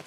you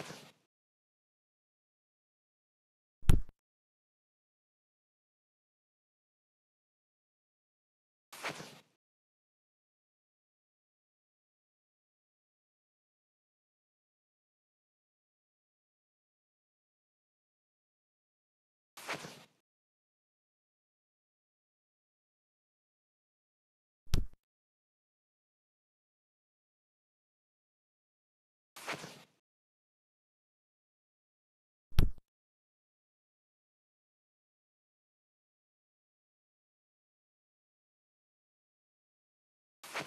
you you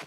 you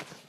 you